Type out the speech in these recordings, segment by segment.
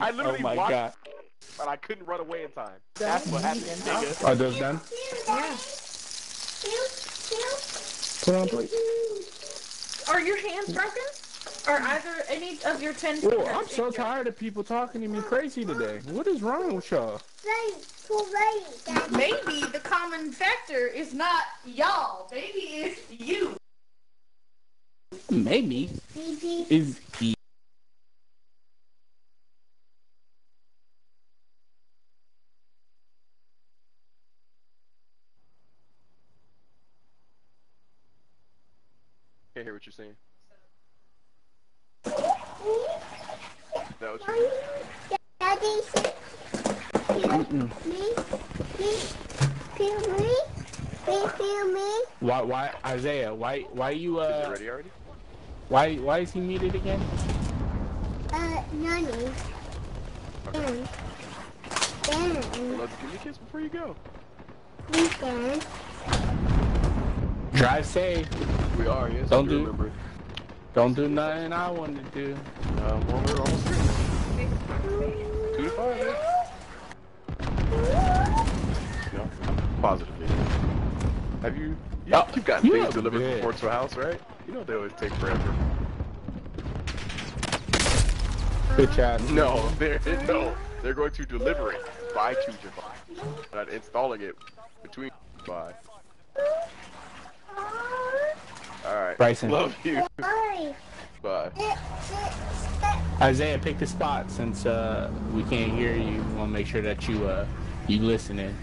I literally oh my watched, god. but I couldn't run away in time. That's what happened, nigga. Are those done? Yeah. Put on, please. Are your hands broken? Are either any of your ten Oh, fingers I'm so injured? tired of people talking to me crazy today. What is wrong with y'all? Maybe the common factor is not y'all. Maybe it's you. Maybe. Maybe is he. Can't hear what you're saying. Is that what you Mm-mm. Why? Why, Isaiah? Why? Why you? Is it Uh, ready already? why? Why is he muted again? Uh, Nani. Dan. Dan. Let's give me a kiss before you go. Weekend. Drive safe. We are, yes. Don't do- remember. Don't do nothing I want to do. Um, well, we're almost. Two to five. No, positive, man. Have you? you Oh, you've gotten you things delivered been. from Portsmouth House, right? You know they always take forever. Good job. No, they're no, they're going to deliver it by two July, not installing it between July. All right, Bryson. love you. Bye. Bye. Isaiah, pick the spot since uh, we can't hear you. We want to make sure that you uh, you listening.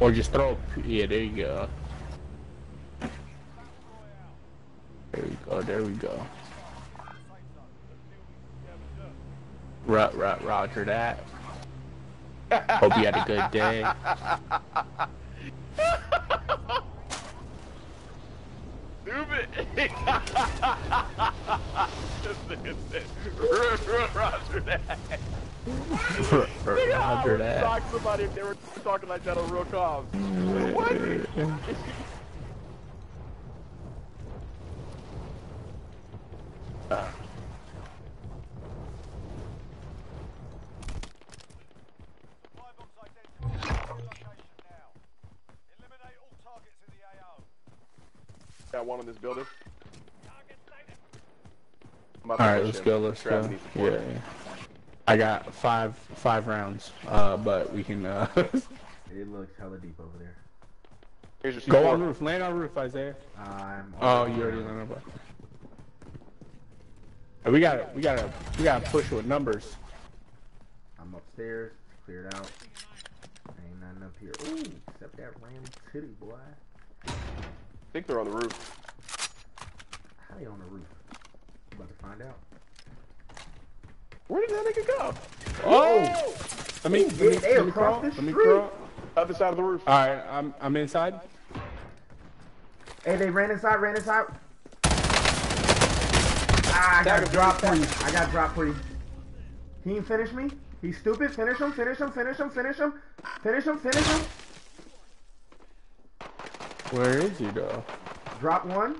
Or just throw. Yeah, there you go. There we go. There we go. Rut, rut, Roger that. Hope you had a good day. Stupid. Roger that. Roger that. Talk somebody if they were talking like that on real calm. What? Five on site identified. Location now. Eliminate all targets in the AO. Got one in this building. Target sighted. I'm about to All right, let's go. Let's go. Yeah, yeah. I got five five rounds, uh, but we can uh, It looks hella deep over there. Here's your go C4. on roof. Land on roof, Isaiah. I'm. Oh, you already landed on roof. We gotta, we gotta, we gotta push with numbers. I'm upstairs. Cleared out. Ain't nothing up here. Ooh, except that ram titty boy. I think they're on the roof. How they on the roof? I'm about to find out. Where did that nigga go? Oh! Let me, let me, they let me across crawl. Let me crawl. Other side of the roof. All right, I'm, I'm inside. Hey, they ran inside, ran inside. Ah, I got Tag him, dropped for you. I got dropped for you. He didn't finish me. He's stupid. Finish him, finish him, finish him, finish him. Finish him, finish him. Where is he though? Drop one.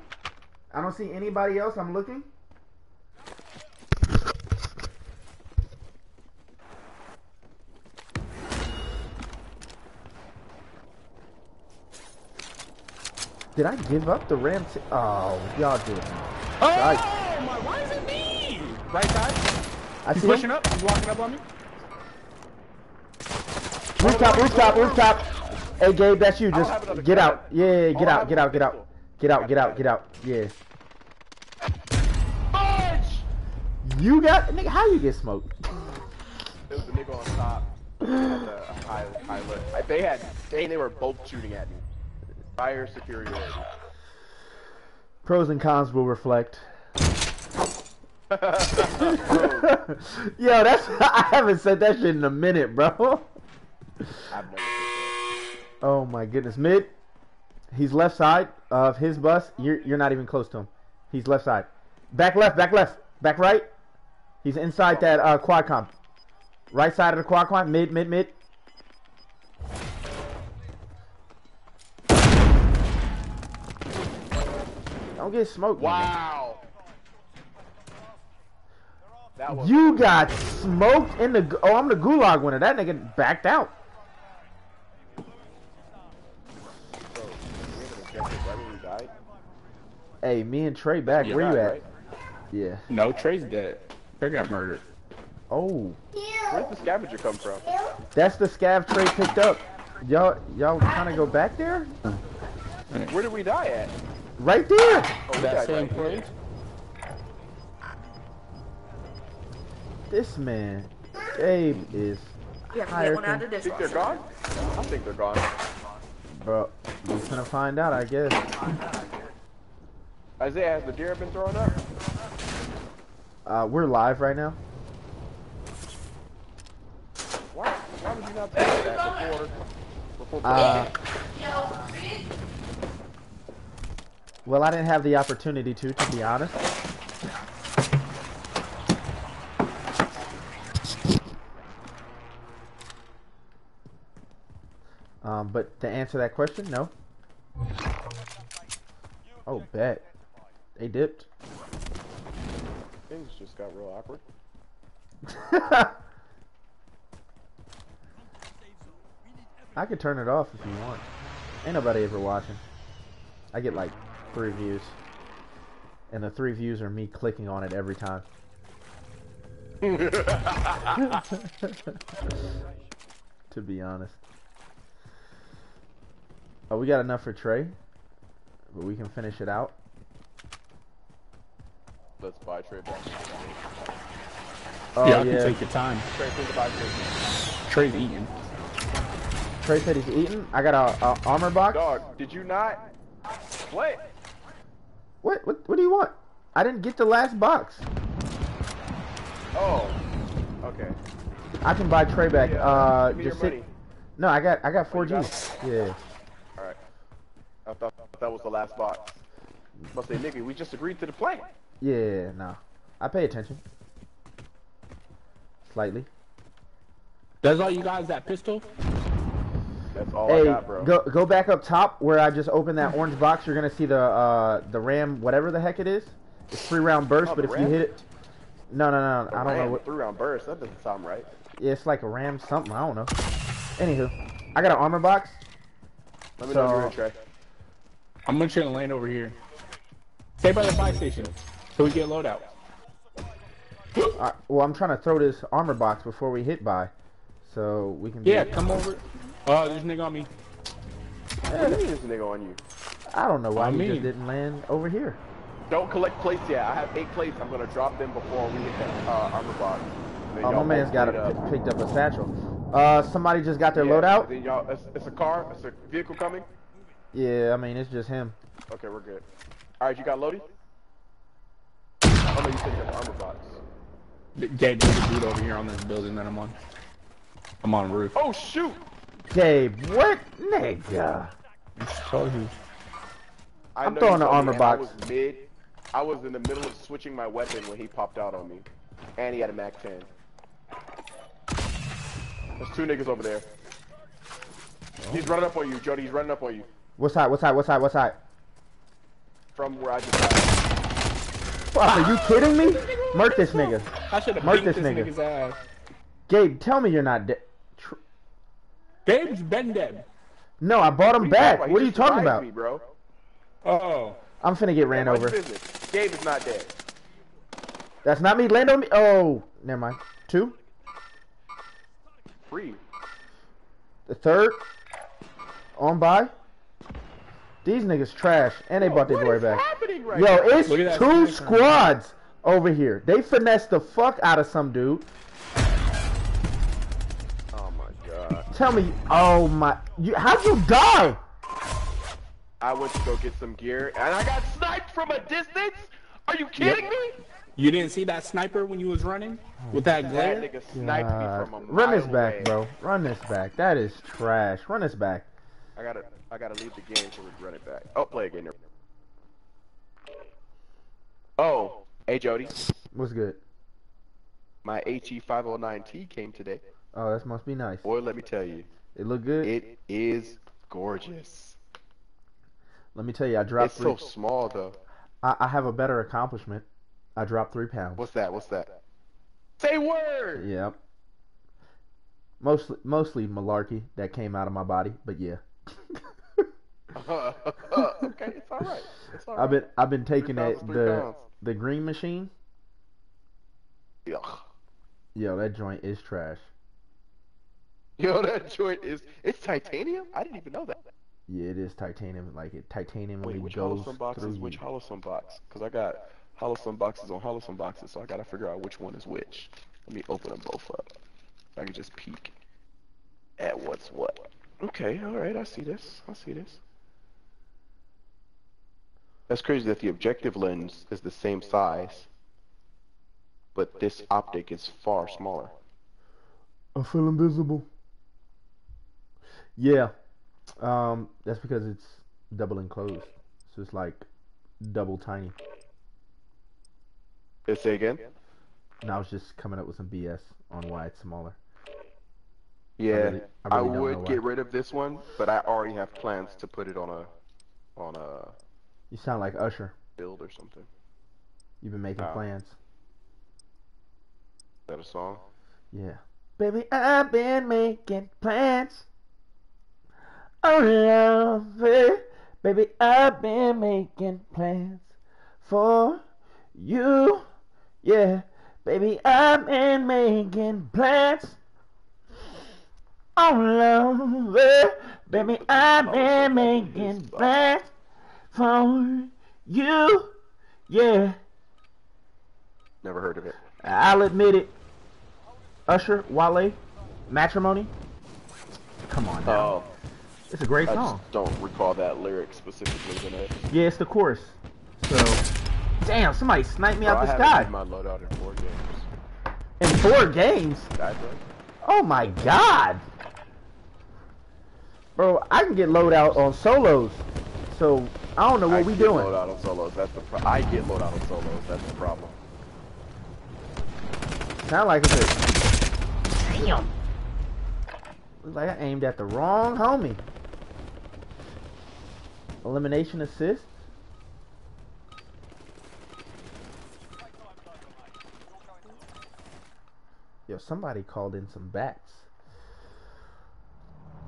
I don't see anybody else. I'm looking. Did I give up the ram? Oh, y'all did. Oh Right. my! Why is it me? Right side. I He's see pushing him. up. He's walking up on me. Rooftop, rooftop, rooftop. Hey, Gabe, that's you. Just get out. Yeah, yeah, yeah, get out, get out, get out. Get out, get out, get out. Yeah. You got nigga. How you get smoked? It was the nigga on top. They had the high, high. I- They had, they, they were both shooting at me. Fire superiority. Pros and cons will reflect. Yo, that's I haven't said that shit in a minute, bro. I've never said Oh my goodness, mid. He's left side of his bus. You're, you're not even close to him. He's left side. Back left, back left, back right. He's inside that uh, quad comp. Right side of the quad comp, mid, mid, mid. Don't get smoked. Wow. You got smoked in the. Oh, I'm the gulag winner. That nigga backed out. Hey, me and Trey back. Yeah, Where you at? right? Yeah. No, Trey's dead. Trey got murdered. Oh, Where'd the scavenger come from? that's the scav Trey picked up. Y'all, y'all trying to go back there? Where did we die at? Right there. Oh, That same right place? This man, Gabe is You have to Higher get one out of this. Think they're gone? I think they're gone. bro. we're gonna find out, I guess. Isaiah, has the deer been thrown up? Uh, we're live right now. Why, why would you not tell me that before? before Uh, well, I didn't have the opportunity to, to be honest. Um, but to answer that question, no. Oh, bet. They dipped. Things just got real awkward. I could turn it off if you want. Ain't nobody ever watching. I get like three views. And the three views are me clicking on it every time. to be honest. Oh, we got enough for Trey. But we can finish it out. Let's buy Trey back. Oh, yeah, I yeah. can take your time. Trey, think about Trey. Trey's eating. Trey said he's eating. I got a, a armor box. Dog, did you not? What? What, what? What do you want? I didn't get the last box. Oh. Okay. I can buy Trey back. Yeah, Uh, give me your just sit. money. No, I got I got four you got G's. Yeah. Alright. I thought that was the last box. Must say, nigga, we just agreed to the plan. Yeah, no. I pay attention. Slightly. That's all you guys, that pistol? That's all I got, bro. go go back up top where I just opened that orange box. You're gonna see the uh the ram whatever the heck it is. It's three round burst, Oh, but the if you hit it, no no no, I don't know what. Three round burst. That doesn't sound right. Yeah, it's like a ram something. I don't know. Anywho, I got an armor box. Let me know you're in, Trey. I'm gonna try to land over here. Stay by the fire station so we get loadout. Uh, well, I'm trying to throw this armor box before we hit by, so we can. Yeah, be- come over. Oh, there's a nigga on me. What do you mean there's a nigga on you? I don't know why I he just didn't land over here. Don't collect plates yet. I have eight plates. I'm gonna drop them before we hit that uh, armor box. Oh, my man's got meet a, up. picked up a satchel. Uh, somebody just got their Yeah, loadout. Then y'all, it's, it's a car. It's a vehicle coming. Yeah, I mean it's just him. Okay, we're good. All right, you got Lodi? Oh no, you picked up the armor box. Gabe, there's a dude over here on this building that I'm on. I'm on roof. Oh shoot! Gabe, what nigga? I told you. I I'm know throwing you the armor box. I was mid. I was in the middle of switching my weapon when he popped out on me, and he had a Mac 10. There's two niggas over there. He's running up on you, Jody. He's running up on you What's side? What's side? What's side? What's side? from where I just died. Fuck, are you kidding me? Murk this nigga. I should have Mark beat this this, nigga. nigga's ass. Gabe, tell me you're not dead. Tr- Gabe's been dead. no, I bought him What back. What are you talking about? Me, bro. Oh. I'm finna get ran Mind over. your business. Gabe is not dead. That's not me. Land on me. Oh, never mind. Two. Three. The third. On by. These niggas trash, and they bought their What boy back. right Yo, now? it's Look at that two sniper. squads over here. They finessed the fuck out of some dude. Oh my god. Tell me, oh my, you, how'd you die? I went to go get some gear, and I got sniped from a distance. Are you kidding me? You didn't see that sniper when you was running? With that That glare? nigga sniped God. me from a Run this back, away. bro. Run this back. That is trash. Run this back. I gotta, I gotta leave the game so we can run it back. Oh, play again. Oh, hey Jody, What's good? my HE509T came today. Oh, that must be nice. Boy, let me tell you, It look good. it is gorgeous. Let me tell you, I dropped It's so small though. I, I have a better accomplishment. I dropped three pounds. What's that? What's that? Say word. Yep. Mostly, mostly malarkey that came out of my body, but yeah. okay, it's all right. It's all. I've been, I've been taking that the the green machine. Yuck. Yo, that joint is trash. Yo, that joint is it's titanium. I didn't even know that. Yeah, it is titanium. Like it, titanium Wait, which goes Hollow box through is which. Hollow box? Because I got Hollow boxes on Hollow boxes, so I gotta figure out which one is which. Let me open them both up. I can just peek at what's what. Okay, all right, I see this. I see this. That's crazy that the objective lens is the same size, but this optic is far smaller. I feel invisible. Yeah, um, that's because it's double enclosed, so it's like double tiny. Let's say again. And I was just coming up with some BS on why it's smaller. Yeah, really- I I, really don't would get rid of this one, but I already have plans to put it on a on a You sound like Usher. build or something. You've been making Oh. plans. Is that a song? Yeah. Baby, I've been making plans. Oh, love it. Baby, I've been making plans for you. Yeah. Baby, I've been making plans. Oh, love it. Baby, I've been making plans for you. Yeah. Never heard of it. I'll admit it. Usher, Wale, Matrimony. Come on now. Oh, It's a great I song. don't recall that lyric specifically. In it. Yeah, it's the chorus. So, damn, somebody sniped me Bro, out the sky. my loadout in four games. In four games? Oh my god. Bro, I can get loadout on solos. So, I don't know what I we get doing. loadout on solos. That's the pro- I get loadout on solos. That's the problem. Sound like a bitch. Damn. Looks like I aimed at the wrong homie. Elimination assist? Yo, somebody called in some bats.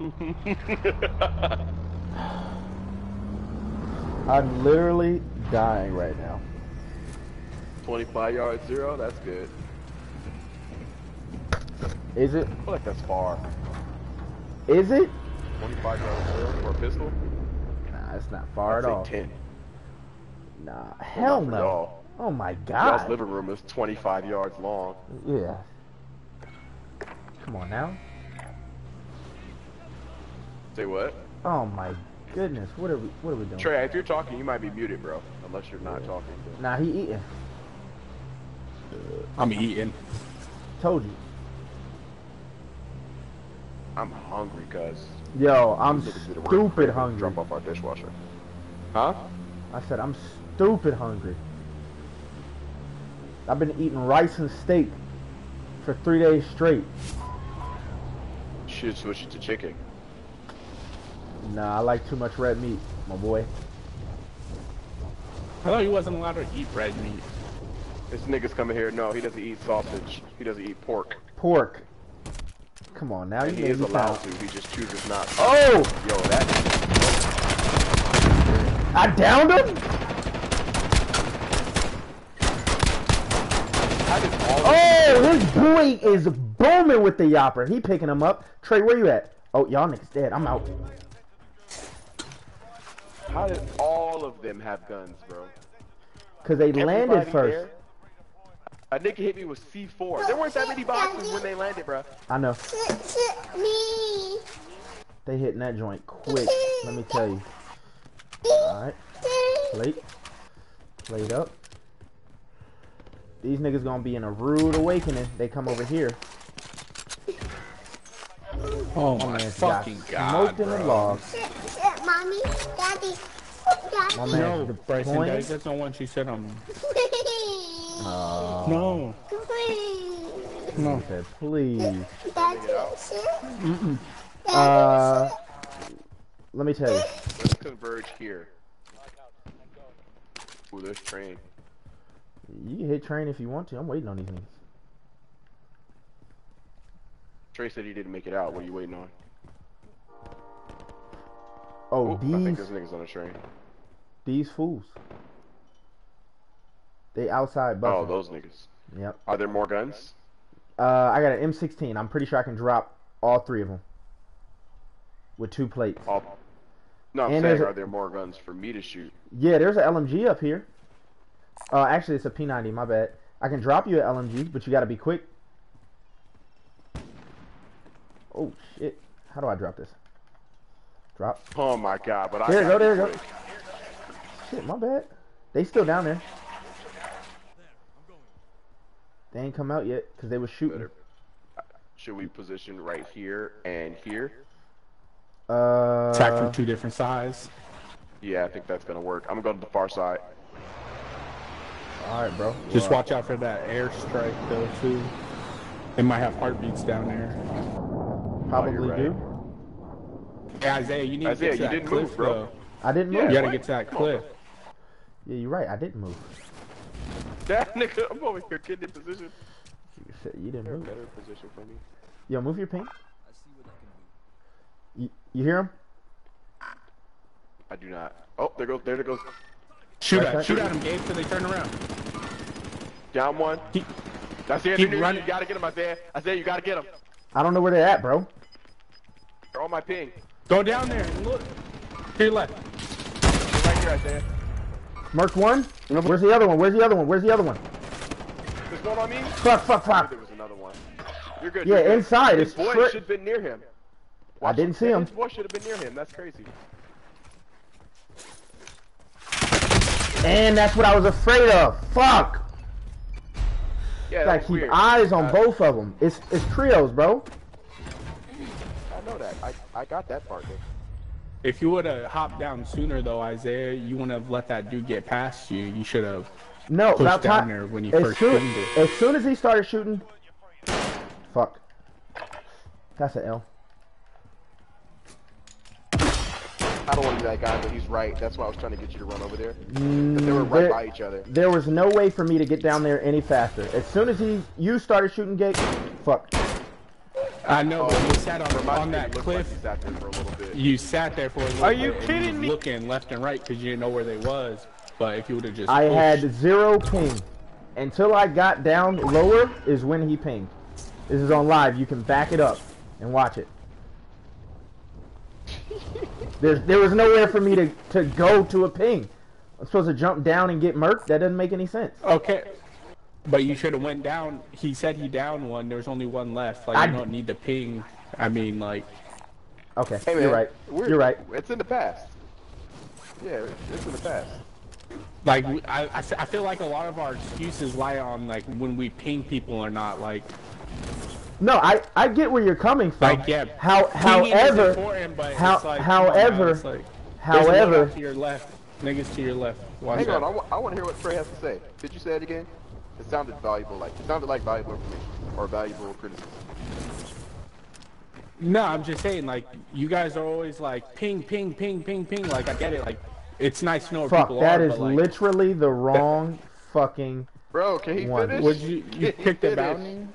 I'm literally dying right now. 25 yards zero. That's good. Is it? I feel like that's far. Is it? 25 yards zero for a pistol. Nah, it's not far I'd at all. 10. Nah, hell no. y'all. Oh my Y'all's god. living room is 25 yards long. Yeah. Come on now. Say what? Oh my goodness. What are we what are we doing? Trey, if you're talking, you might be muted, bro. Unless you're not talking. Nah, he eating. Uh, I'm eating. Told you. I'm hungry, cuz. Yo, I'm Niggas did a work stupid hungry. Drop off our dishwasher. Huh? I said I'm stupid hungry. I've been eating rice and steak for three days straight. Should switch it to chicken. Nah, I like too much red meat, my boy. I thought he wasn't allowed to eat red meat. This nigga's coming here. No, he doesn't eat sausage. He doesn't eat pork. Pork. Come on now, And you he is allowed to. He just chooses not to. Oh! Yo, that. I downed him? How did all Oh, this boy is booming with the yopper. He picking him up. Trey, where you at? Oh, y'all niggas dead. I'm out. How did all of them have guns, bro? Cause they landed first. there? A nigga hit me with C4. There weren't that many boxes when they landed, bro. I know. Me. They hitting that joint quick. Let me tell you. Alright. Plate. Plate up. These niggas gonna be in a rude awakening. They come over here. Oh My my man's fucking god, smoked in the bro. log. Mommy, Daddy, Daddy. My No, the Bryson, point. Daddy doesn't want you said um. Uh, No, no. he said, please. Daddy, Uh, let me tell you. Let's converge here. Ooh, there's train. You can hit train if you want to. I'm waiting on these niggas. Trey said he didn't make it out. What are you waiting on? Oh, Ooh, I think these niggas on the train. these fools. They outside buffing. Oh, those niggas. Yep. Are there more guns? Uh, I got an M16. I'm pretty sure I can drop all three of them with two plates. All... No, I'm And saying, a- are there more guns for me to shoot? Yeah, there's an LMG up here. Uh, actually, it's a P90. My bad. I can drop you an LMG, but you got to be quick. Oh shit! How do I drop this? Drop. Oh my god, but I There you gotta go, there you go. quick. Shit, my bad. They still down there. They ain't come out yet because they were shooting. Better. Should we position right here and here? Uh, Attack from two different sides. Yeah, I think that's gonna work. I'm gonna go to the far side. all right, bro. Just watch out for that airstrike though too. They might have heartbeats down there. Probably right. do. Hey, Isaiah, you need Isaiah, to get you to that didn't cliff move, bro. though. I didn't Yeah, move. You gotta get to that Come on, cliff. you're right. I didn't move. That nigga, I'm over here getting in position. You said you didn't They're move. better position for me. Yo, move your ping. I see what I can do. You, you hear him? I do not. Oh, there goes, there it goes. Shoot Right at, side. shoot at them, Gabe, till they turn around. Down one. Keep, That's it. keep You running. gotta get him, Isaiah. Isaiah, you gotta get him. I don't know where they're at, bro. They're on my ping. Go down there and look. To your left. Right here, Isaiah. Mark one. Where's the other one? Where's the other one? Where's the other one? There's one on me. Fuck, fuck, fuck. There was another one. You're good. Yeah, you're good. inside, His voice should have been near him. I didn't see him. His voice should have been near him. That's crazy. And that's what I was afraid of. Fuck. Yeah, Gotta keep weird. eyes on Uh, both of them. It's it's trios, bro. I know that. I, I got that part. Though. If you would have hopped down sooner though, Isaiah, you wouldn't have let that dude get past you. You should have. No, Push about down there when you as first soon, pinged it. as soon as he started shooting, fuck. That's an L. I don't want to be that guy, but he's right. That's why I was trying to get you to run over there. 'Cause they were Mm, right there- by each other. There was no way for me to get down there any faster. As soon as he you started shooting, Gate, fuck. I know, but you sat on, on that cliff. Like he sat there for a little bit. You sat there for a little Are bit you and kidding me? Looking left and right because you didn't know where they was. But if you would have just I pushed, had zero ping. Until I got down lower is when he pinged. This is on live. You can back it up and watch it. There's, there was nowhere for me to, to go to a ping. I'm supposed to jump down and get murked? That doesn't make any sense. Okay. But you should have went down. He said he downed one. There's only one left. Like I you don't need to ping. I mean, like Okay, Hey, man, you're right. we're- You're right. It's in the past. Yeah, it's in the past. like I, I I feel like a lot of our excuses lie on like when we ping people or not. Like No, I, I get where you're coming from. like yeah. How, however, how- like, come on now, however- it's like, however, to your left, niggas to your left. Watch Hang that. on, I, I want to hear what Trey has to say. Did you say it again? It sounded valuable, like it sounded like valuable information or valuable criticism. No, I'm just saying, like, you guys are always like ping, ping, ping, ping, ping. Like, I get it. Like, it's nice to know fuck, people that are, is but like, literally the wrong fucking. Bro, can he One. finish? would you you Can he pick the finish? bounty?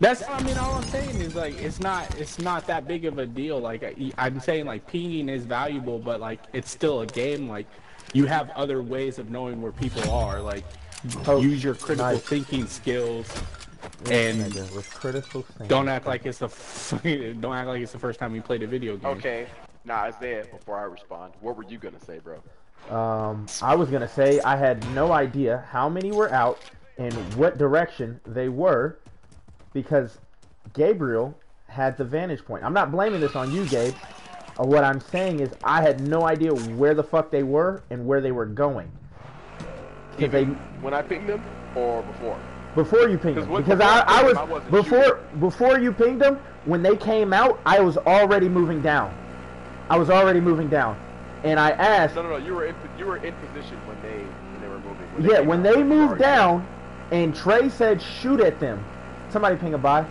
That's, I mean, all I'm saying is like, it's not, it's not that big of a deal. Like, I, I'm saying like pinging is valuable, but like, it's still a game. Like, you have other ways of knowing where people are. Like, Oh, use your critical nice. thinking skills, and with critical thinking. don't act like it's the, f- don't act like it's the first time you played a video game. Okay, nah, Isaiah, before I respond, what were you gonna say, bro? Um, I was gonna say I had no idea how many were out and what direction they were, because Gabriel had the vantage point. I'm not blaming this on you, Gabe. Uh, what I'm saying is I had no idea where the fuck they were and where they were going. They When I pinged them or before? before you pinged them, because I, I was I before before you pinged them when they came out, I was already moving down. I was already moving down, and I asked. No, no, no. You were in you were in position when they when they were moving. When Yeah, when out, they moved down, and Trey said shoot at them. Somebody ping a buy.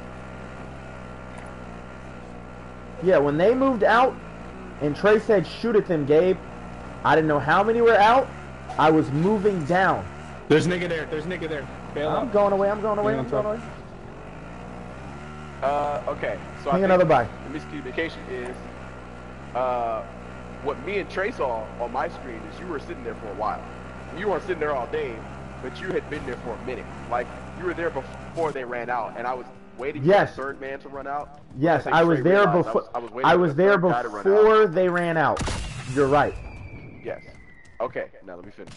Yeah, when they moved out, and Trey said shoot at them, Gabe. I didn't know how many were out, I was moving down. There's nigga there. There's nigga there. Bail I'm out. going away. I'm going away. Yeah, I'm going away. Uh, okay. So I Hang think another buy. The miscommunication is, uh, what me and Trey saw on my screen is you were sitting there for a while. You weren't sitting there all day, but you had been there for a minute. Like you were there before they ran out, and I was waiting Yes. for the third man to run out. Yes, think I was Trey there realized I before. was- I was waiting I was the there third guy to run out. before they ran out. You're right. Yes. Okay, now let me finish.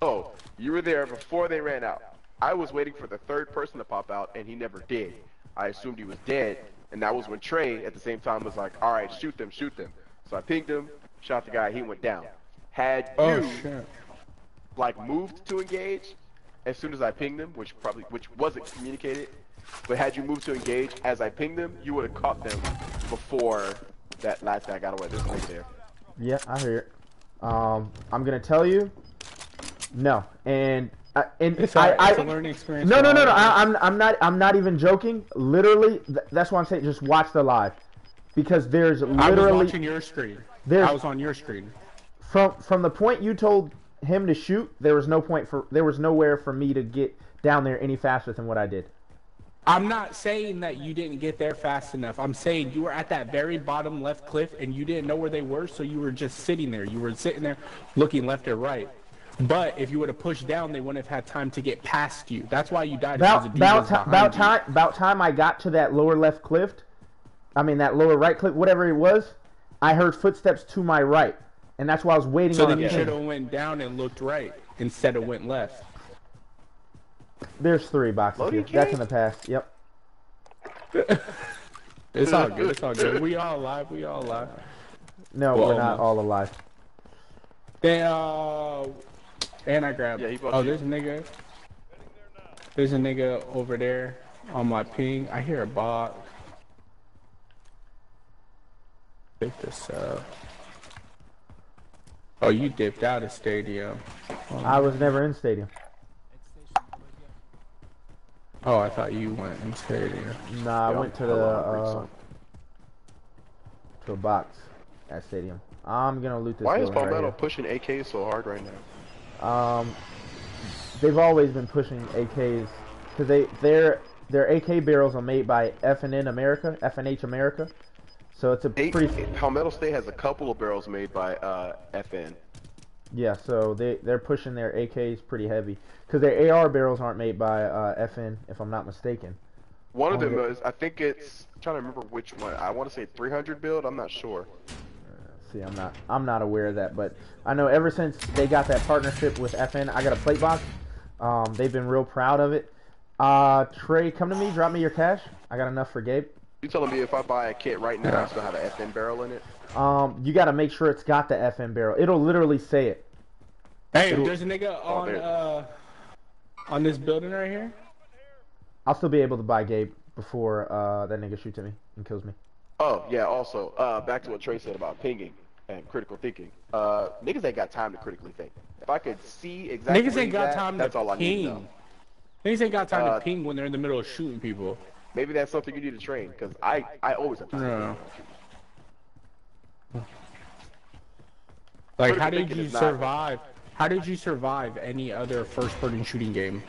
Oh, you were there before they ran out. I was waiting for the third person to pop out, and he never did. I assumed he was dead, and that was when Trey, at the same time, was like, all right, shoot them, shoot them. So I pinged him, shot the guy, he went down. Had Oh you, shit. like, moved to engage, as soon as I pinged him, which probably, which wasn't communicated, but had you moved to engage as I pinged them, you would have caught them before that last guy got away. There's a nigga there. Yeah, I hear it. Um, I'm gonna tell you, no, and uh, and It's, I, I it's a learning experience. no, no, no, no. I, I'm I'm not I'm not even joking. Literally, th- that's why I'm saying just watch the live, because there's literally. I was watching your screen. I was on your screen. from from the point you told him to shoot, there was no point for there was nowhere for me to get down there any faster than what I did. I'm not saying that you didn't get there fast enough. I'm saying you were at that very bottom left cliff and you didn't know where they were, so you were just sitting there. You were sitting there looking left or right. But if you would have pushed down, they wouldn't have had time to get past you. That's why you died. because About about about time about time I got to that lower left cliff, I mean that lower right cliff, whatever it was, I heard footsteps to my right, and that's why I was waiting So then you should have went down and looked right instead of went left. There's three boxes Loading here. That's in the past. Yep. It's all good. It's all good. We all alive. We all alive. No, Well, we're not almost. all alive. They uh, and I grabbed. Yeah, oh, you. there's a nigga. There's a nigga over there on my ping. I hear a box. Pick this up. Oh, you dipped out of stadium. I was never in stadium. Oh, I thought you went in stadium. Nah, I went to the uh, to a box at stadium. I'm gonna loot this. Why is building right Palmetto pushing AK so hard right now? Um, they've always been pushing AKs because they their their AK barrels are made by F and N America, F and H America. So it's a Eight, pretty Palmetto State has a couple of barrels made by uh, FN. Yeah. So they they're pushing their AKs pretty heavy because their AR barrels aren't made by uh, FN, if I'm not mistaken. One of them yeah. is, I think it's, I'm trying to remember which one. I want to say 300 build. I'm not sure. See, I'm not I'm not aware of that, but I know ever since they got that partnership with FN, I got a plate box. Um, they've been real proud of it. Uh, Trey, come to me, drop me your cash. I got enough for Gabe. You telling me if I buy a kit right now, I still have an FN barrel in it? Um, you got to make sure it's got the FN barrel. It'll literally say it. Hey, It'll- there's a nigga on there. uh on this building right here. I'll still be able to buy Gabe before uh that nigga shoots at me and kills me. Oh, yeah, also, uh, back to what Trey said about pinging and critical thinking. Uh, niggas ain't got time to critically think. If I could see exactly Niggas ain't got at, time that's to all I need to know. Niggas ain't got time Uh, to ping when they're in the middle of shooting people. Maybe that's something you need to train, because I, I always have time to No. Like, how did you is not- survive? How did you survive any other first-person shooting game?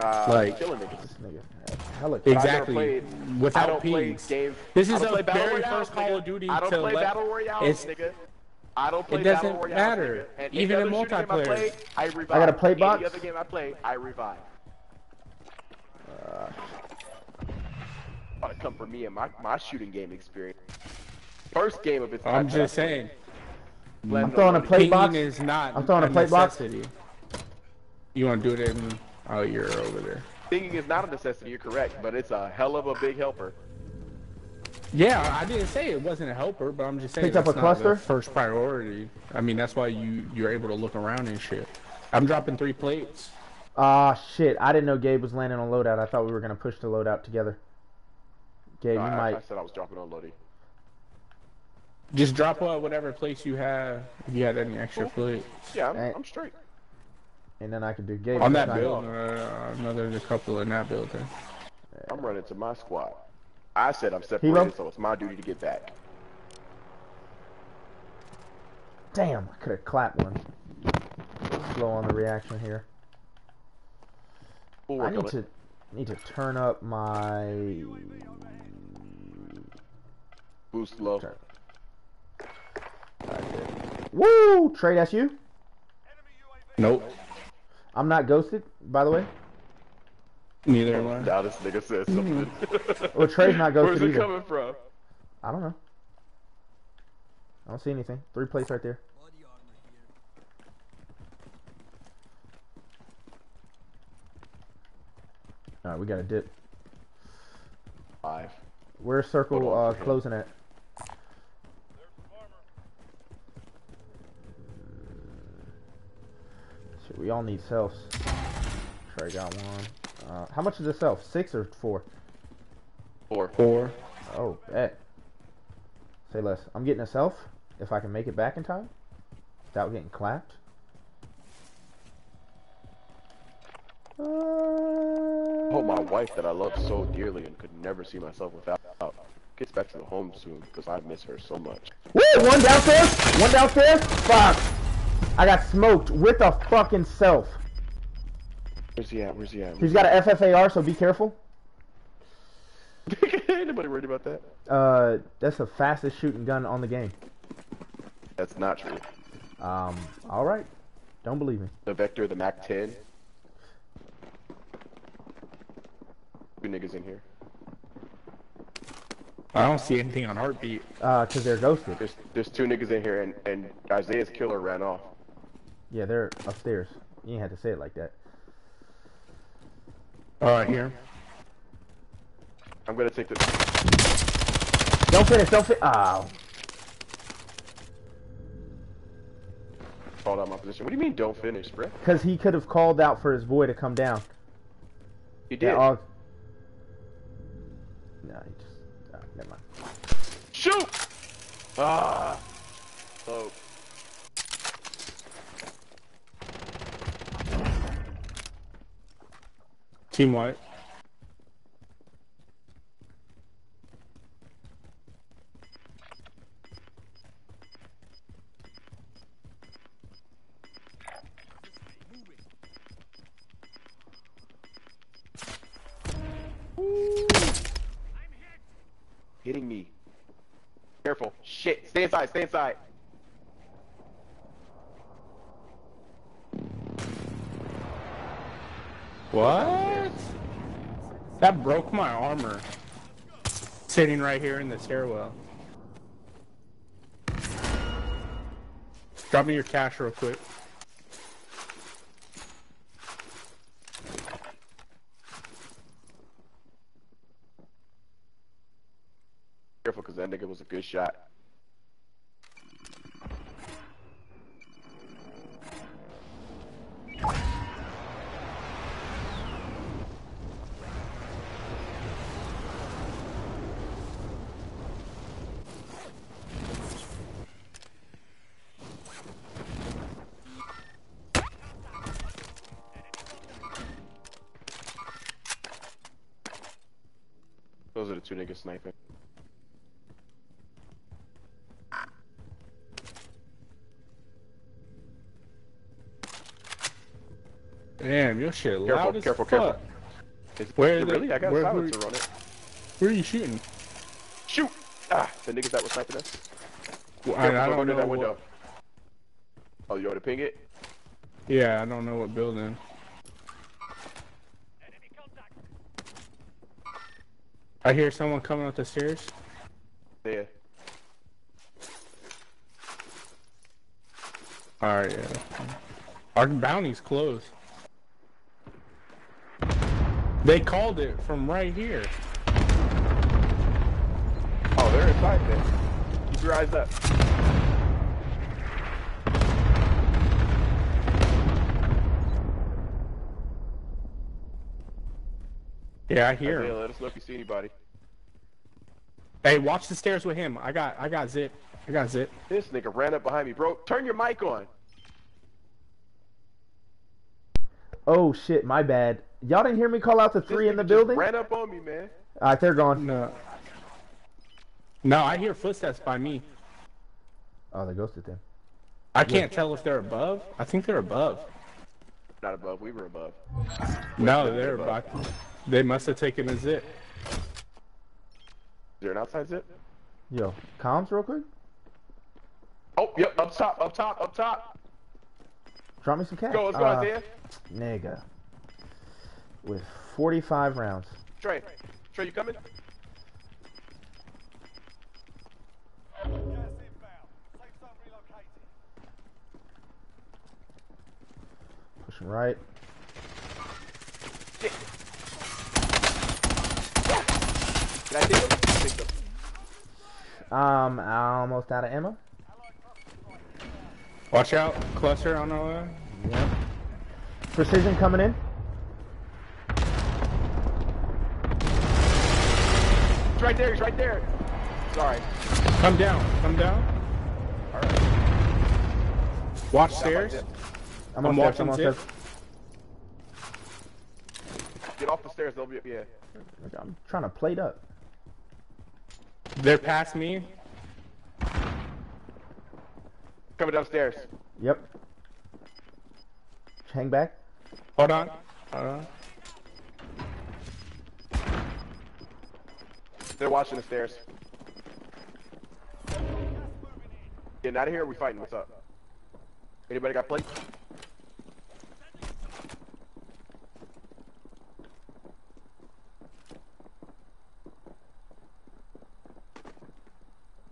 Uh, Like- killing niggas. Hella. Exactly. played- Without don't pings. games. This is don't the play very Royales, first Call nigga. of Duty I don't to play let- Battle Royales, it's- nigga. I don't play It doesn't Battle Royales, matter. And Even in other shooting game I multiplayer. play, I revive. I got a play box? Any other game I play, I revive. Uh, ought to come from me and my, my shooting game experience. First game of its I'm type just that saying, played. I'm throwing a plate box. is not I'm throwing a plate box. necessity. You want to do it in? Oh, you're over there. Thinking is not a necessity, you're correct, but it's a hell of a big helper. Yeah, I didn't say it wasn't a helper, but I'm just saying Picked up a cluster? first priority. I mean, that's why you you're able to look around and shit. I'm dropping three plates. Ah shit! I didn't know Gabe was landing on loadout. I thought we were gonna push the loadout together. Gabe, you I, might. I said I was dropping on Lodi. Just drop uh, whatever place you have. If you had any extra plates Yeah, I'm, Hey. I'm straight. and then I could do Gabe. on that time. building, uh, another a couple in that building. I'm running to my squad. I said I'm Hero? separated, so it's my duty to get back. Damn, I could have clapped one. Slow on the reaction here. We'll I work on need it. to need to turn up my Boost low. Turn. Woo! Trey, that's you? Nope. I'm not ghosted, by the way. Neither am I. Now this nigga says something. Well, Trey's not Where's ghosted it either. coming from? I don't know. I don't see anything. Three plates right there. Alright, we got a dip. Five. Where's circle uh, closing at? Shit, we all need selves. Trey got one. Uh, how much is a self? Six or four? Four. Four. Oh, bet. Say less. I'm getting a self if I can make it back in time without getting clapped. Uh, Oh, my wife that I love so dearly and could never see myself without gets back to the home soon because I miss her so much. Woo! One downstairs. One downstairs. Fuck. I got smoked with a fucking self. Where's he at? Where's he at? He's got a FFAR, so be careful. Anybody worried about that. Uh, that's the fastest shooting gun on the game. That's not true. Um, all right. Don't believe me. The Vector, the Mac 10. Two niggas in here. I don't see anything on heartbeat. Uh, cause they're ghosted. There's there's two niggas in here and and Isaiah's killer ran off. Yeah, they're upstairs. You ain't had to say it like that. Alright, here. I'm gonna take the. Don't finish. Don't finish. Oh, Called out my position. What do you mean don't finish, bruh? cause he could have called out for his boy to come down. He did. Yeah. All... No, he just. Uh, never mind. Shoot! Ah. Oh. Team White. Hitting me. Careful. Shit. Stay inside. Stay inside. What? That broke my armor. Sitting right here in the stairwell. Drop me your cash real quick. Careful, cause that nigga was a good shot. Those are the two niggas sniping. Damn, your shit Careful, loud as careful, fuck. careful. Where is it they- really? I got where- a where- on it. Where are you shooting? Shoot! Ah, the niggas that were sniping us. Well, Careful, I, I don't under know that what, window. Oh, you want to ping it? Yeah, I don't know what building. I hear someone coming up the stairs. Yeah. Alright, yeah. Our bounty's closed. They called it from right here. Oh, they're inside there. Keep your eyes up. Yeah, I hear Isaiah, him. let us know if you see anybody. Hey, watch the stairs with him. I got, I got zip. I got zip. This nigga ran up behind me, bro. Turn your mic on. Oh shit, my bad. Y'all didn't hear me call out the This three in the just building? Ran up on me, man. Alright, they're gone. No. No, I hear footsteps by me. Oh, they ghosted them. I can't tell if they're above. I think they're above. Not above. We were above. No, they're above. They must have taken a zip. Is there an outside zip? Yo, comms real quick. Oh, yep. Up top. Up top. Up top. Drop me some cash. Go. Let's go, Uh, Isaiah. Nigga. With 45 rounds. Trey. Trey, you coming? Gas inbound. Safe zone relocated. Pushing right. Did I think him? I think so. Um, almost out of ammo. Watch out, cluster on the way. Yep. Precision coming in. He's right there. He's right there. Sorry. Come down, come down. All right. Watch Got stairs. I'm, I'm on stairs. I'm watching on zip. stairs. Get off the stairs. They'll be. Yeah. I'm trying to plate up. They're past me. Coming downstairs. Yep. Hang back. Hold on. Hold on. They're watching the stairs. Getting out of here. Or we fighting? What's up? Anybody got plates?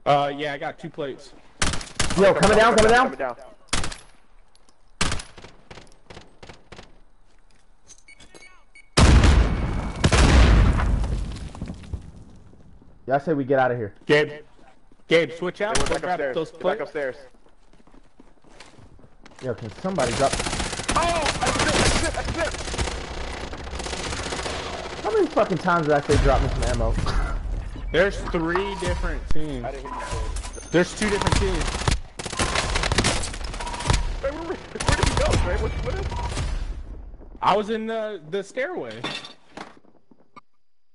Uh, yeah, I got two plates. Yo, coming down, coming down. Coming down. Yeah, I say we get out of here. Gabe, Gabe, switch out. Go back grab upstairs. those They're back upstairs. Yo, can somebody drop? Oh! I zip, I zip, I zip. How many fucking times did I say drop me some ammo? There's three different teams. I didn't hear you say it. There's two different teams. Wait, where, where, where did he go, Trey? Was he? I was in the the stairway.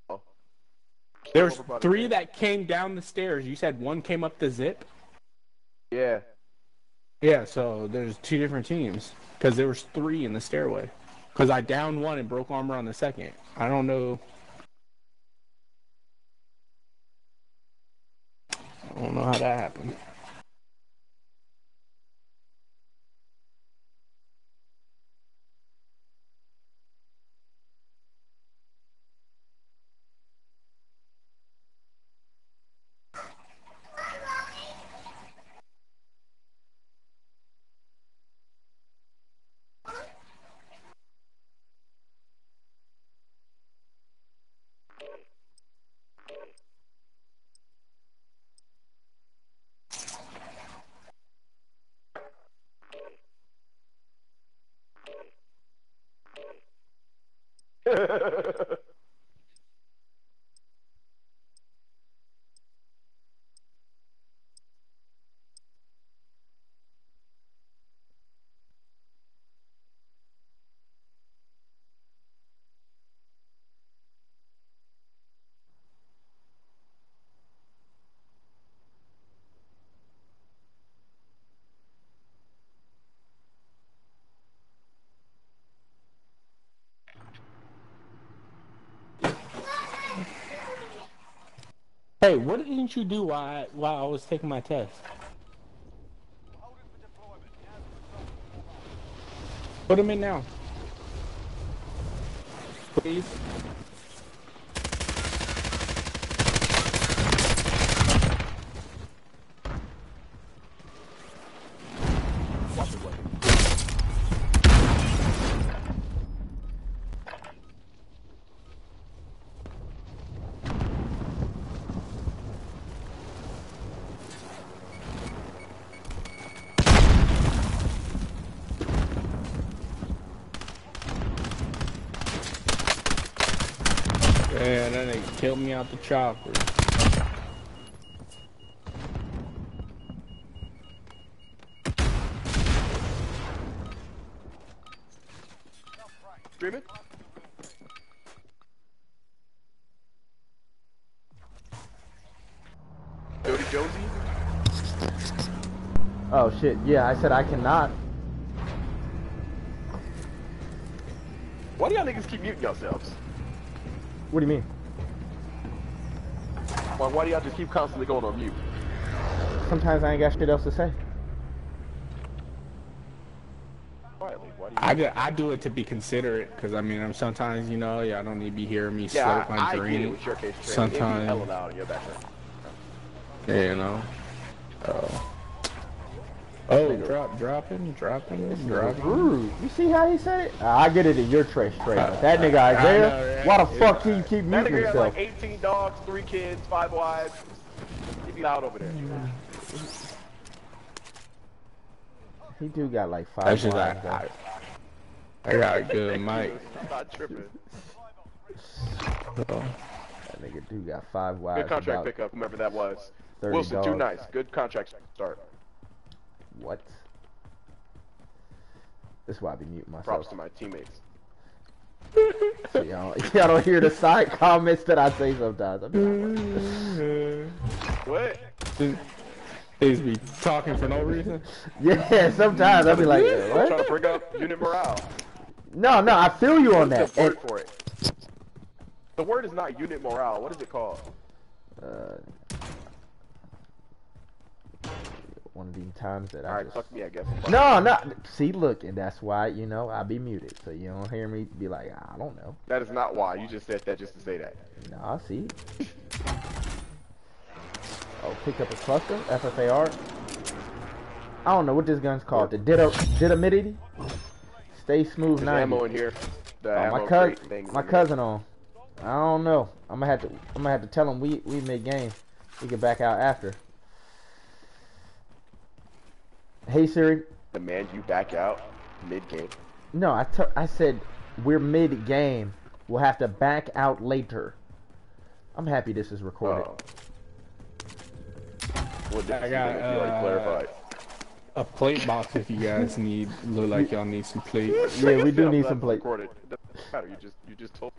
Oh. There's Over by the three that came down the stairs. You said one came up the zip. Yeah. Yeah, so there's two different teams because there was three in the stairway. Because I downed one and broke armor on the second. I don't know. Don't know how that happened. Hey, what didn't you do while I, while I was taking my test? Put him in now. Please. Yeah, then they killed me out the chopper. Streaming? Jodi Jonesy? Oh shit. Yeah, I said I cannot. Why do y'all niggas keep muting yourselves? What do you mean? Why, why do y'all just keep constantly going on mute? Sometimes I ain't got shit else to say. Quietly, why do you? I, do, I do it to be considerate because I mean I'm sometimes you know y'all don't need to be hearing me yeah, slurp my I, I get it drink. with your case. Sometimes- It'd be hella loud in your background. You know. Oh. Oh, drop, dropping, dropping, dropping. Rude. You see how he said it? Uh, I get it in your trash straight. But that nigga I Isaiah, know, right? why the Yeah. fuck do you keep That nigga has like 18 dogs, three kids, five wives. He be out over there. He do got like five. That's wives, I, though. I, I got a good mic. I'm not tripping. So, That nigga do got five wives. Good contract pickup, whoever that was. 30 Wilson, too nice. Good contract start. What? This is why I be muting myself. Props to my teammates. So y'all, y'all don't hear the side comments that I say sometimes. I be like, What? These be talking for no reason. yeah, sometimes I'll be like, I'm trying to what? bring up unit morale. No, no, I feel you on What's that. the word And, for it? The word is not unit morale. What is it called? uh, one of these times that I Alright, just fuck me, I guess. No, no. See, look, and that's why you know I be muted, so you don't hear me be like, ah, I don't know. That is not why. You just said that just to say that. Nah, see. Oh, pick up a cluster, FFAR. I don't know what this gun's called. The Ditto, Dittomidity. Stay smooth There's 90. ammo in here. Oh, my cousin, my in cousin on. I don't know. I'm gonna have to. I'm gonna have to tell him we we mid game. We can back out after. Hey Siri. there. Demand you back out mid game. No, I t- I said we're mid game. We'll have to back out later. I'm happy this is recorded. Oh. What difference got, you already uh, clarified? A plate box if you guys need. Look like y'all need some plates. yeah, we do need some it's plate. Recorded. It doesn't matter. You just you just told.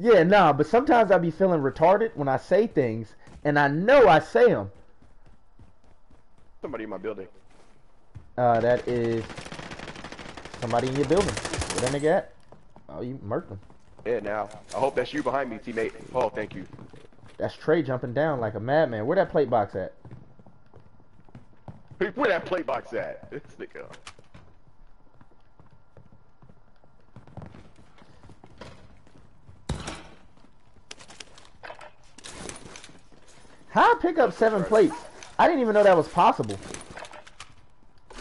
Yeah, nah, but sometimes I be feeling retarded when I say things, and I know I say them. Somebody in my building. Uh, that is somebody in your building. Where that nigga at? Oh, you murked him. Yeah, now. I hope that's you behind me, teammate. Oh, thank you. That's Trey jumping down like a madman. Where that plate box at? Where that plate box at? This nigga. How I pick up seven plates? I didn't even know that was possible.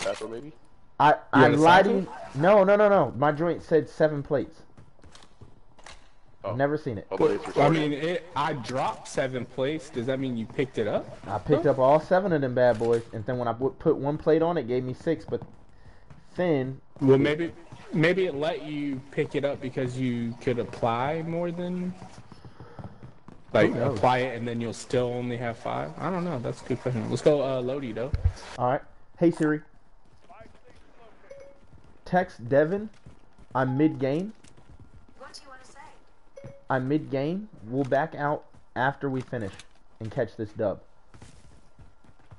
That's what maybe? I You I had a lied to you. No, no, no, no. My joint said seven plates. Oh. Never seen it. Hopefully I mean, it, I dropped seven plates. Does that mean you picked it up? I picked up all seven of them bad boys, and then when I put put one plate on, it gave me six. But Finn, Well, maybe maybe it let you pick it up because you could apply more than like apply it and then you'll still only have five. I don't know. That's a good question. Let's go uh, Lodi though. all right. Hey Siri, text Devin. I'm mid game. What do you want to say? I'm mid game. We'll back out after we finish and catch this dub.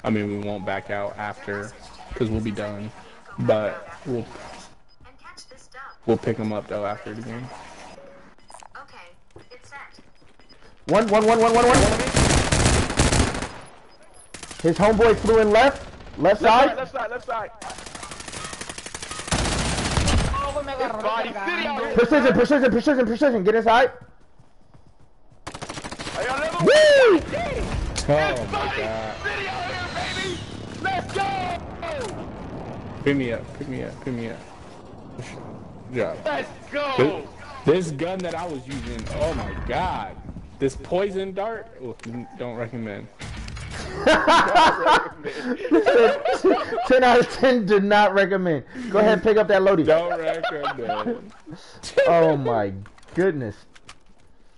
I mean, we won't back out after because we'll be done, but we'll And catch this dub. we'll pick them up though after the game. Okay, it's set. One, one, one, one, one, one. His homeboy flew in left, left Left side. side, left side, left side. This body city out here. Precision, precision, precision, precision. Get inside. I got another Woo! Oh, oh my god! City out here, baby. Let's go. Pick me up! Pick me up! Pick me up! Yeah. Let's This, go. this gun that I was using, oh my god. This poison dart, oh, don't recommend. Ten out of ten. do not recommend. Go ahead, and pick up that Lodi. Don't recommend. Oh my goodness.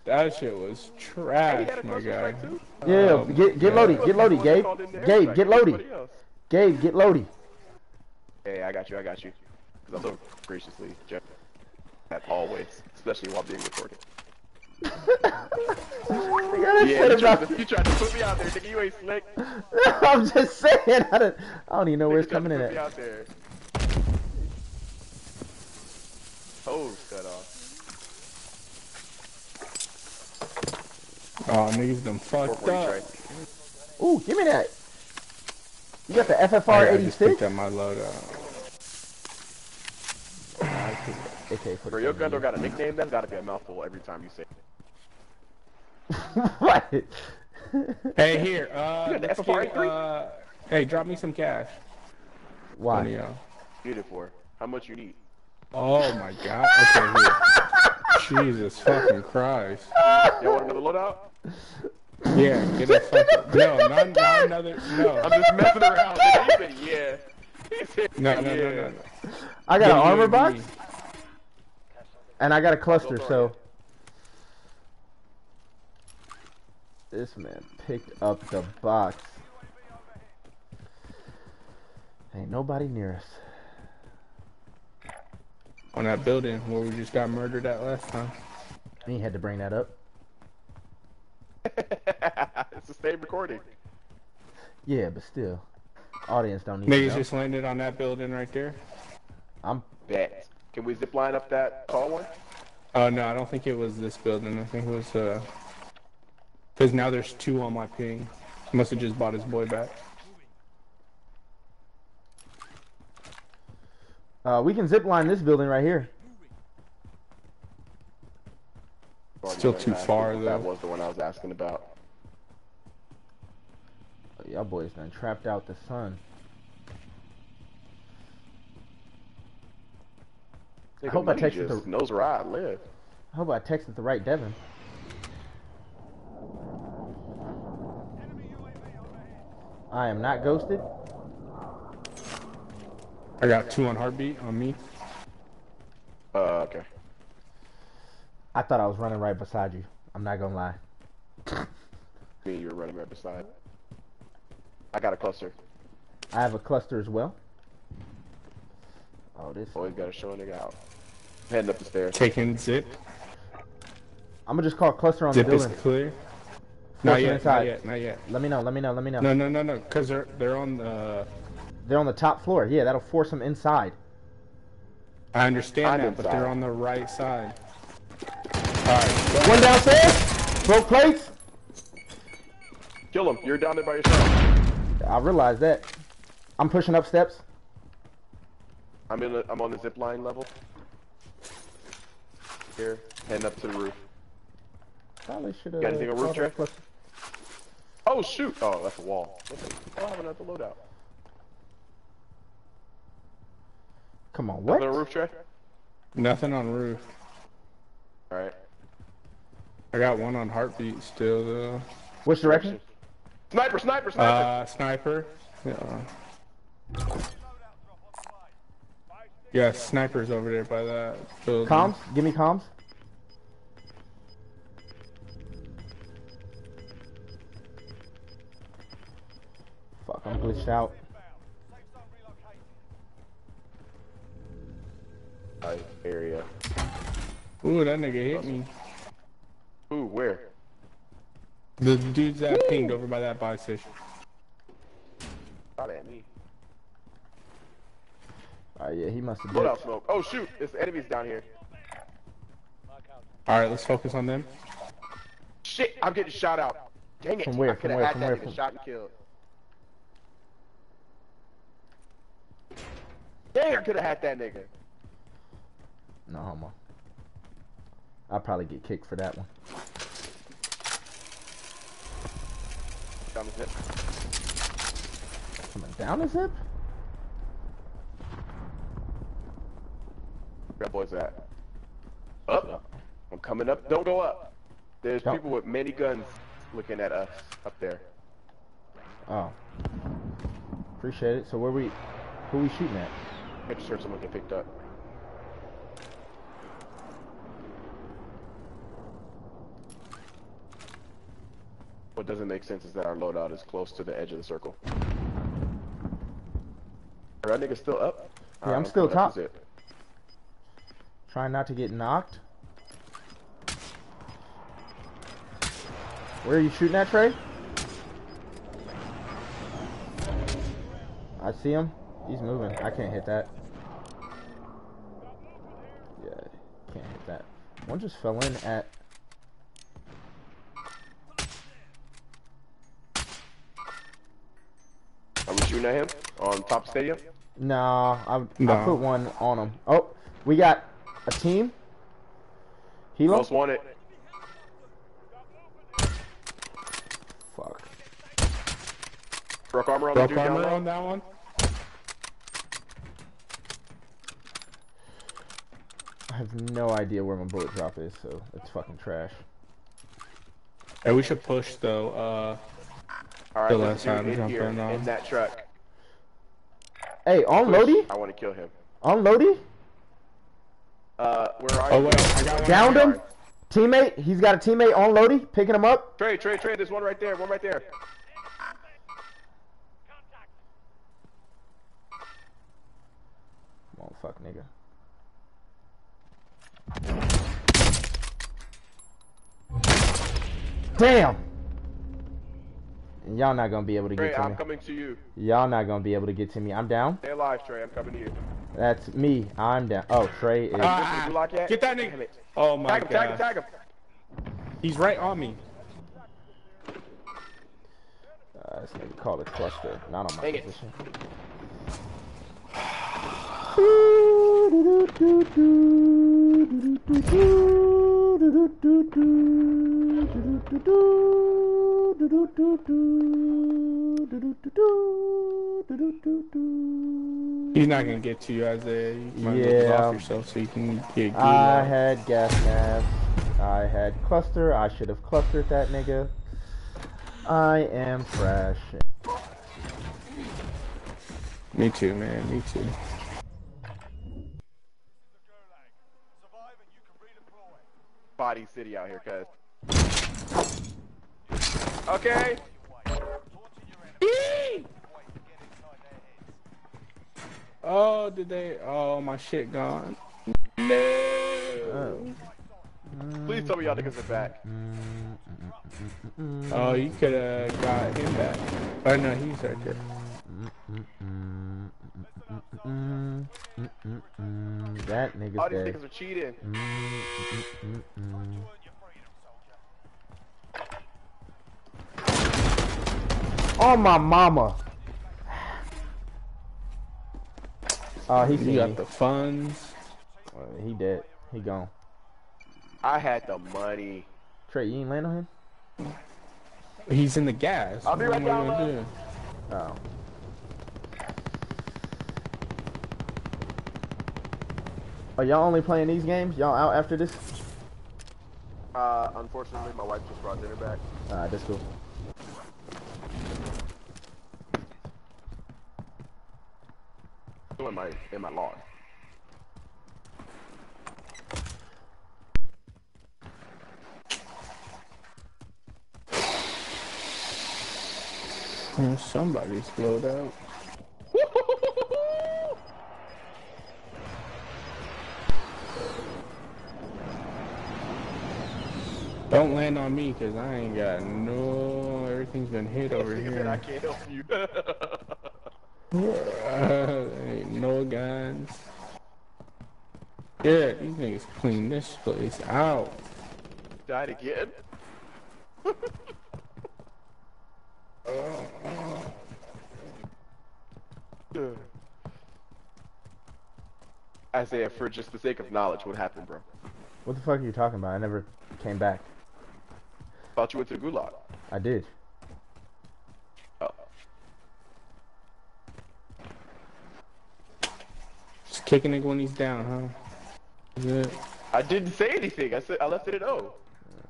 That shit was trash, had a my guy. Yeah, my get get Lodi, get Lodi, Gabe. Called in the Gabe, get Lodi. Gabe, get Lodi. Hey, I got you, I got you. Because I'm so graciously, Jeff. As always, especially while being recorded. Gotta Yeah, you tried, to, you tried to put me out there, nigga. You ain't slick. I'm just saying. I don't, I don't even know where it's coming in put me at. out there. Toes cut off. Oh, niggas done fucked up. Ooh, give me that. You got the I, FFR I just 86? picked up my loadout. AK Bro, your gun don't got a nickname. That's gotta be a mouthful every time you say. it. what? Hey, here. Uh, You let's get, uh, hey, drop me some cash. Why? Funny, uh, Need it for? How much you need? Oh my god. Okay, here. Jesus fucking Christ. Y'all want another loadout? Yeah, get a fucking. No, not, not another. No. I'm just messing around. He said yeah. He said No, no, yeah. no, no, no. I got Give an armor a box B. and I got a cluster, Go for so. This man picked up the box. Ain't nobody near us. On that building where we just got murdered at last time. He had to bring that up. it's the same recording. Yeah, but still, audience don't need to Niggas know. just landed on that building right there. I'm Bet. Can we zip line up that tall one? Oh no, I don't think it was this building. I think it was uh. Cause now there's two on my ping. Must have just bought his boy back. Uh, we can zip line this building right here. Still too far, though. That was the one I was asking about. Oh, y'all boys done trapped out the sun. I hope I texted the- knows where I live. I hope I texted the right Devin. I am not ghosted. I got two on heartbeat on me. Uh, okay. I thought I was running right beside you. I'm not gonna lie. Me and you were running right beside. I got a cluster. I have a cluster as well. Oh, this. Always gotta show a nigga out. Heading up the stairs. Taking zip. I'm gonna just call cluster on Zip the is building. clear. Not Fortune yet, inside. not yet, not yet. Let me know. Let me know. Let me know. No, no, no, no. Cause they're they're on the. They're on the top floor. Yeah, that'll force them inside. I understand I'm that, but they're on the right side. Alright. One downstairs. Broke plates. Kill him. You're down there by yourself. I realize that. I'm pushing up steps. I'm in. A, I'm on the zip line level. Here, heading up to the roof. Probably should have. Got anything on roof, Trey? Oh shoot! Oh, that's a wall. What the- Oh, I have another loadout. Come on, Nothing on what? roof, Trey. Nothing on roof. All right. I got one on heartbeat still though. Which direction? Sniper! Sniper! Sniper! Uh, sniper. Yeah. Yeah, snipers over there by that building. Comms? Give me comms. Fuck, I'm glitched out. Area. Ooh, that nigga hit me. Ooh, where? The dudes that pinged over by that buy station. Not at me. Alright, yeah, he must have Loadout dipped. smoke. Oh shoot! It's enemies down here. Alright, let's focus on them. Shit! I'm getting shot out. Dang it! From where? I From could have where? From where? From- shot and killed. Dang! I could have had that nigga. No homo. I'll probably get kicked for that one. Down the zip. Coming down a zip? Where that boy's at? Up. I'm coming up. Don't go up. There's Don't. people with many guns looking at us up there. Oh. Appreciate it. So where we who we shooting at? I just heard someone get picked up. What doesn't make sense is that our loadout is close to the edge of the circle. Are that nigga still up? Yeah, I'm still top. Trying not to get knocked. Where are you shooting at, Trey? I see him. He's moving. I can't hit that. Yeah, can't hit that. One just fell in at. Are we shooting at him on top stadium? No, I, I No. put one on him. Oh, we got a team. Hilo? Most wanted. Fuck. Broke armor on the Broke dude armor low. on that one. Have no idea where my bullet drop is, so it's fucking trash. Hey, we should push though. Uh, All right, The there's left a side dude in jumping here on. in that truck. Hey, on Push. Lodi? I want to kill him. On Lodi? Uh, where are oh you? wait, I got. Downed him? here. Teammate? He's got a teammate on Lodi, picking him up. Trey, Trey, Trey. There's one right there. One right there. Come on, fuck nigga. Damn! Y'all not gonna be able to Trey, get to I'm me. coming to you. Y'all not gonna be able to get to me. I'm down. Stay alive, Trey. I'm coming to you. That's me. I'm down. Oh, Trey is. Ah, you lock get that nigga. Oh my Tag him, tag him, god. tag him. He's right on me. Uh, this nigga called a cluster. Not on my Dang it. position. He's not gonna get to you, Isaiah. You might Yeah. get off yourself so you can get. I had gas mask. I had cluster. I should have clustered that nigga. I am trash. Me too, man. Me too. The Gulag. Survive and you can redeploy. Body city out here, cuz. Okay. Taunting your enemy. Wait to get inside their heads. Oh, did they? Oh, my shit gone. No. Oh. Please tell me y'all niggas are back. Oh, you could have got him back. Oh no, he's right there. Mm, mm, mm, That nigga's All these dead. niggas are cheating. Earn your freedom, soldier. Oh my mama. Oh, he You got me. the funds. Uh, He dead. He gone. I had the money. Trey, you ain't land on him? He's in the gas. I'll be right down gonna low. do? Oh. Are y'all only playing these games? Y'all out after this? Uh, unfortunately, my wife just brought dinner back. Alright, that's cool. Still in my in my lawn. Oh, Somebody's blowed out. Don't land on me, cause I ain't got no. Everything's been hit over here. said I can't help you. Uh, ain't no guns. Yeah, these niggas clean this place out. Died again. I say it for just the sake of knowledge. What happened, bro? What the fuck are you talking about? I never came back. Thought you went to the gulag. I did. Oh. Just kicking it when he's down, huh? Is it? I didn't say anything. I said I left it at O.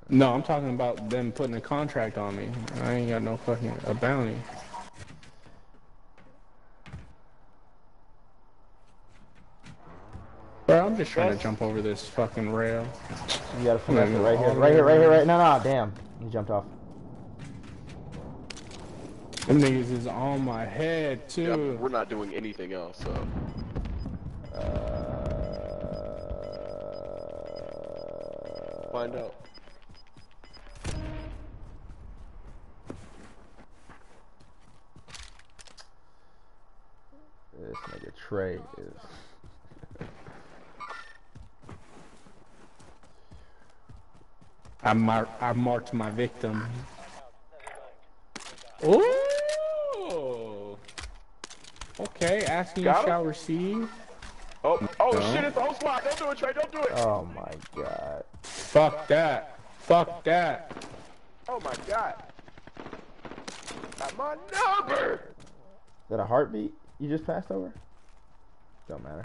No, I'm talking about them putting a contract on me. I ain't got no fucking a bounty. Bro, I'm just trying to jump over this fucking rail. You gotta finesse it right here. all the Right here, right here, around. right No, no, damn. He jumped off. Them niggas is on my head too. Yeah, we're not doing anything else, so. Uh... Find out. This nigga Trey is. I mar- I marked my victim. Ooh. Okay, asking Got him? shall receive. Oh, oh No. shit, it's the whole squad. Don't do it, Trey. Don't do it. Oh my god. Fuck that. Fuck that. Oh my god. Got my number. Is that a heartbeat you just passed over? Don't matter.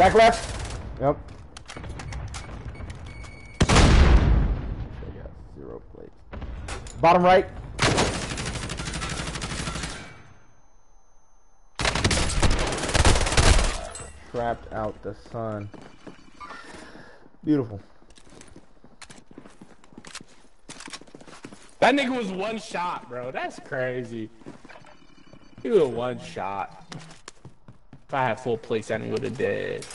Back left. Yep. They got zero plates. Bottom right. Trapped out the sun. Beautiful. That nigga was one shot, bro. That's crazy. He was one shot. If I had full plates, that nigga would have dead.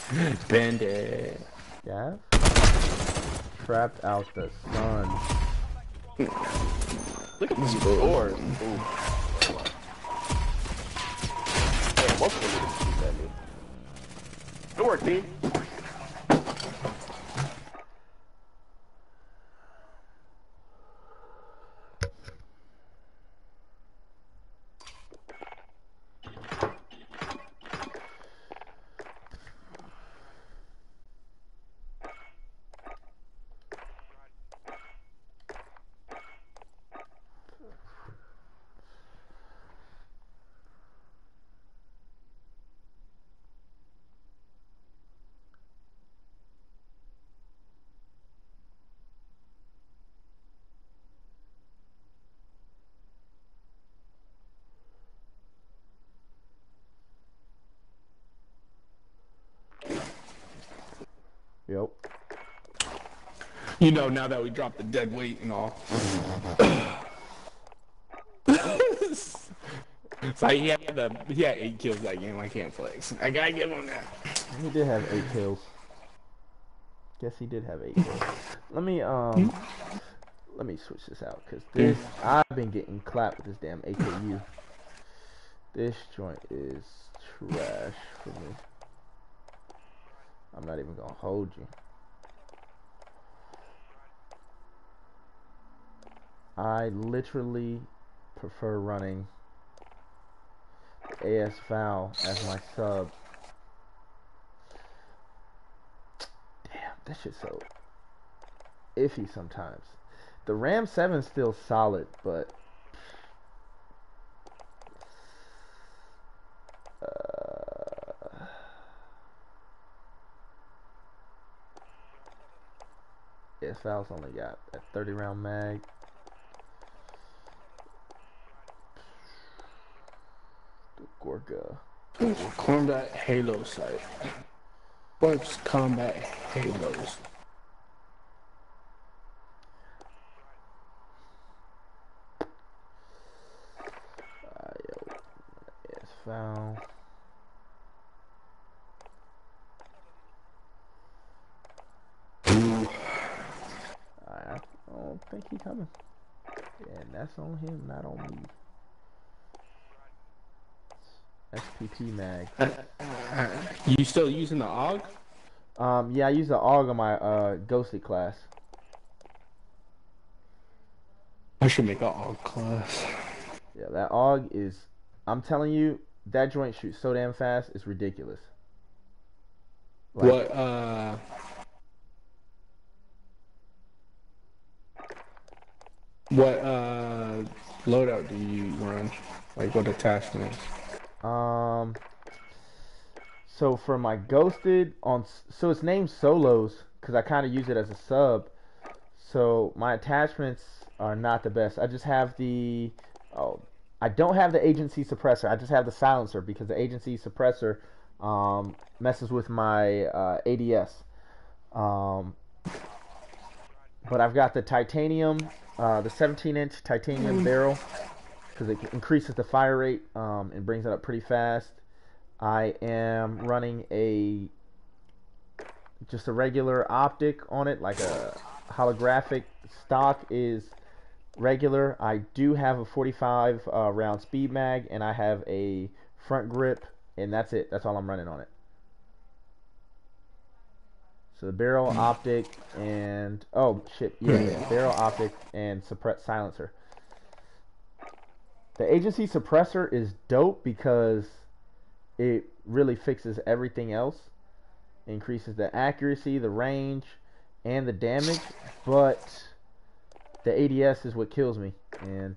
Been dead. Gav? Trapped out the sun. Look at these scores. Ooh. Damn, most of them niggas shoot at me. Good work, team. Yep. You know, now that we dropped the dead weight and all. so he had, the, he had eight kills that game. I can't flex. I gotta give him that. He did have eight kills. Guess he did have eight kills. Let me um let me switch this out because this I've been getting clapped with this damn AKU. This joint is trash for me. I'm not even gonna hold you. I literally prefer running AS Val as my sub. Damn, that shit's so iffy sometimes. The Ram 7's still solid, but uh, AS Val's only got a 30 round mag. Gorga. Combat Holo sight. What's combat Holos? Uh, yo, foul. Alright, I don't think he coming. And that's on him, not on me. SPP mag. You still using the AUG? Um, yeah, I use the AUG on my uh ghosted class. I should make an AUG class. Yeah, that AUG is. I'm telling you, that joint shoots so damn fast. It's ridiculous. Like, What, uh... What, uh, loadout do you run? Like, what attachments? Um. So for my ghosted on, so it's named solos because I kind of use it as a sub. So my attachments are not the best. I just have the, oh, I don't have the agency suppressor. I just have the silencer because the agency suppressor um, messes with my uh, ADS. Um, but I've got the titanium, uh, the 17 inch titanium barrel because it increases the fire rate um, and brings it up pretty fast. I am running a just a regular optic on it, like a holographic. Stock is regular. I do have a 45 uh, round speed mag, and I have a front grip, and that's it. That's all I'm running on it. So the barrel optic and oh shit, yeah, yeah, barrel optic and suppress silencer. The agency suppressor is dope because it really fixes everything else. Increases the accuracy, the range, and the damage, but the ADS is what kills me, and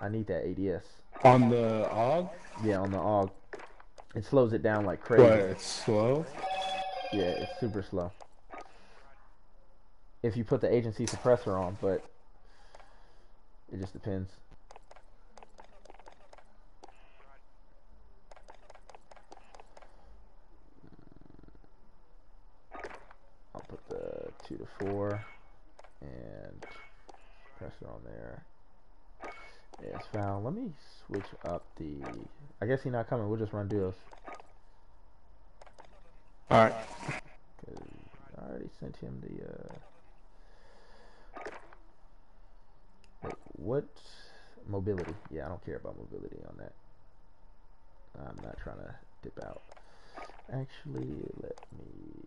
I need that ADS. On the AUG, Yeah, on the AUG, it slows it down like crazy. but it's slow. Yeah, it's super slow. If you put the agency suppressor on, but it just depends. I'll put the two to four and pressure on there. Yeah, it's found. Let me switch up the. I guess he's not coming. We'll just run duos. All right. Cause I already sent him the uh Wait, what mobility? Yeah, I don't care about mobility on that. I'm not trying to dip out. Actually, let me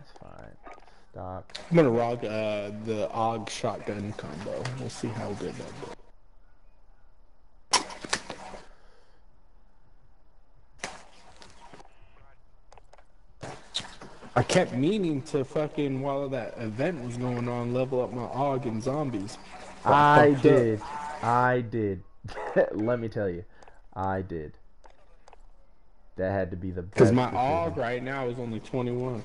That's fine. I'm gonna rock uh, the AUG shotgun combo. We'll see how good that goes. I kept meaning to fucking while that event was going on, level up my AUG and zombies. I up. did. I did. Let me tell you. I did. That had to be the best. Cause my decision. AUG right now is only 21.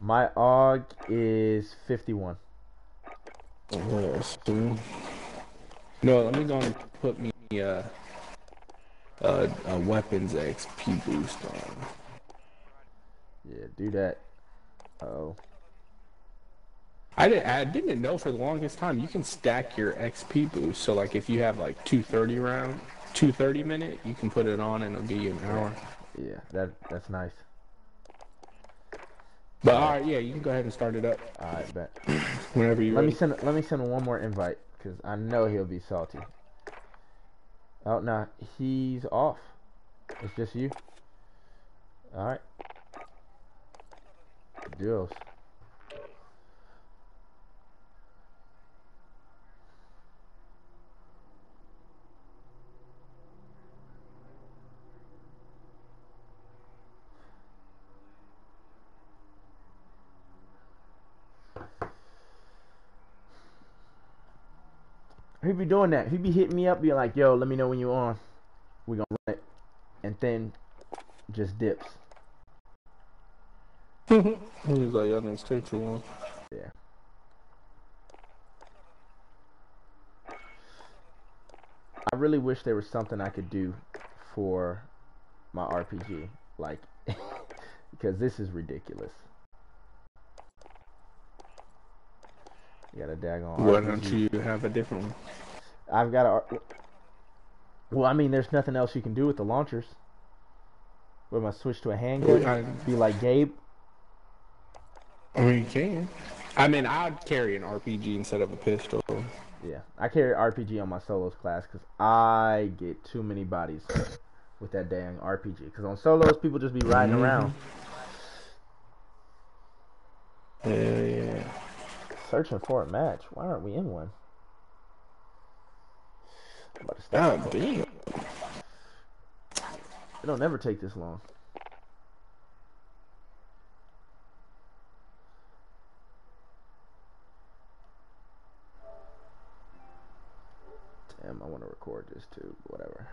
My AUG is 51. No, let me go and put me uh, a, a weapons XP boost on. Yeah, do that. Oh. I, didn't. I didn't know for the longest time you can stack your XP boost. So like if you have like 230 round, 230 minute, you can put it on and it'll give you an hour. Yeah, that that's nice. But all right, yeah, you can go ahead and start it up All right, bet. whenever you Let me ready. send let me send one more invite because I know he'll be salty. Oh no, he's off. It's just you. All right. Duos. He be doing that. He be hitting me up, be like, "Yo, let me know when you're on. We gonna run it," and then just dips. He was like, y'all didn't stay too long. Yeah. I really wish there was something I could do for my RPG, like, because this is ridiculous. You got a daggone Why don't you have a different one? I've got a. Well, I mean, there's nothing else you can do with the launchers. What am I switch to a handgun? I- Be like Gabe? I mean, you can. I mean, I'd carry an RPG instead of a pistol. Yeah, I carry RPG on my solos class because I get too many bodies with that dang RPG. Because on solos, people just be riding Mhm. around, Yeah, yeah. Searching for a match. Why aren't we in one? I'm about to stop. God damn. It'll never take this long. Damn, I want to record this too. Whatever.